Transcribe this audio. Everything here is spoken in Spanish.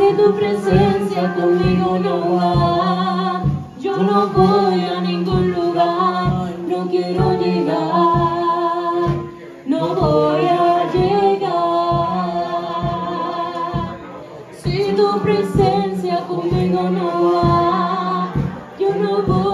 si tu presencia conmigo no va, yo no voy a ningún lugar, no quiero llegar, no voy a llegar. Si tu presencia conmigo no va, yo no voy